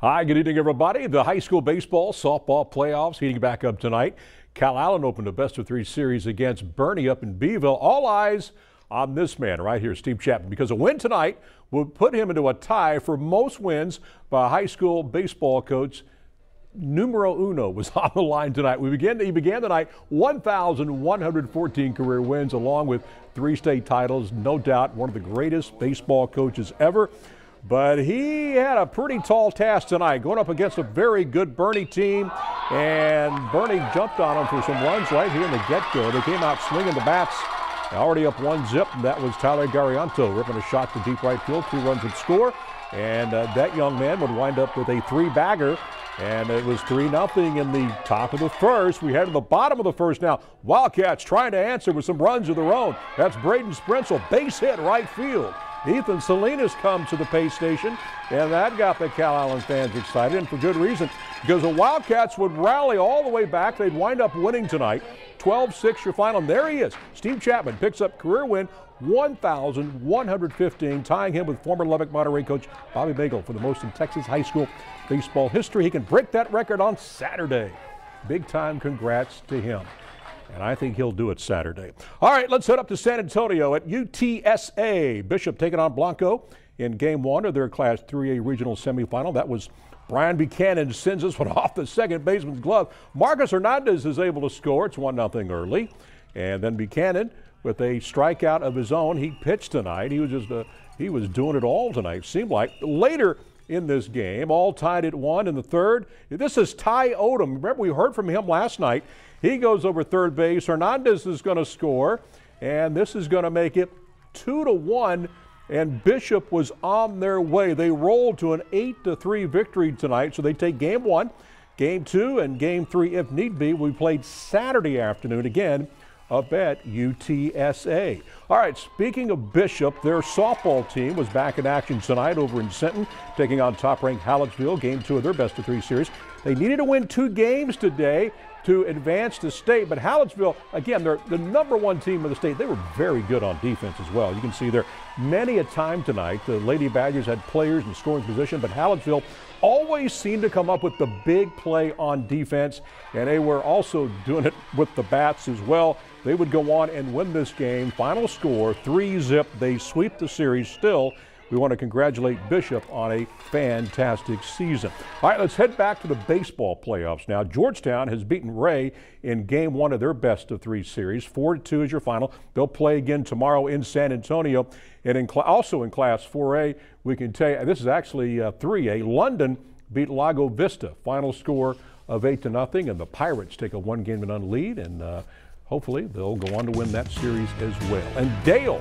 Hi, good evening, everybody. The high school baseball, softball playoffs heating back up tonight. Calallen opened a best of three series against Boerne up in Beeville. All eyes on this man right here, Steve Chapman, because a win tonight would put him into a tie for most wins by high school baseball coach. Numero uno was on the line tonight. We began. He began the night 1,114 career wins, along with three state titles. No doubt, one of the greatest baseball coaches ever. But he had a pretty tall task tonight, going up against a very good Boerne team. And Boerne jumped on him for some runs right here in the get-go. They came out swinging the bats. Already up one zip, and that was Tyler Garianto ripping a shot to deep right field. Two runs would score, and uh, that young man would wind up with a three-bagger. And it was 3 0 in the top of the first. We head to the bottom of the first now. Wildcats trying to answer with some runs of their own. That's Braden Sprensel, base hit right field. Ethan Salinas comes to the pay station, and that got the Cal Calallen fans excited, and for good reason, because the Wildcats would rally all the way back. They'd wind up winning tonight. 12-6 your final, and there he is. Steve Chapman picks up career win 1,115, tying him with former Lubbock Monterey coach Bobby Moegle for the most in Texas high school baseball history. He can break that record on Saturday. Big time congrats to him and I think he'll do it Saturday. All right, let's head up to San Antonio at UTSA. Bishop taking on Blanco in game one of their Class 3A regional semifinal. That was Brian Buchanan sends this one off the second baseman's glove. Marcus Hernandez is able to score. It's 1 0 early. And then Buchanan with a strikeout of his own. He pitched tonight. He was just a, uh, he was doing it all tonight. Seemed like later in this game, all tied at one in the third. This is Ty Odom. Remember, we heard from him last night. He goes over third base. Hernandez is going to score, and this is going to make it two to one. And Bishop was on their way. They rolled to an eight to three victory tonight, so they take game one, game two, and game three if need be. We played Saturday afternoon again up at UTSA. All right, speaking of Bishop, their softball team was back in action tonight over in Sinton, taking on top-ranked Hallettsville, game two of their best of three series. They needed to win two games today to advance to state, but Hallettsville, again, they're the number one team of the state. They were very good on defense as well. You can see there many a time tonight, the Lady Badgers had players in scoring position, but Hallettsville always seemed to come up with the big play on defense, and they were also doing it with the bats as well. They would go on and win this game. Final score, three zip. They sweep the series still. We want to congratulate Bishop on a fantastic season. All right, let's head back to the baseball playoffs now. Georgetown has beaten Ray in game one of their best of three series. Four to two is your final. They'll play again tomorrow in San Antonio. And in also in Class 4A, we can tell you this is actually uh, 3A. London beat Lago Vista. Final score of eight to nothing, and the Pirates take a one game to none lead. And uh, hopefully they'll go on to win that series as well. And Dale